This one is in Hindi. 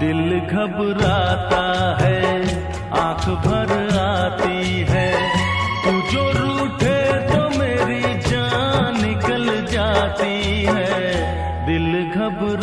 दिल घबराता है, आँख भर आती है। तू जो रूठे तो मेरी जान निकल जाती है। दिल घबरा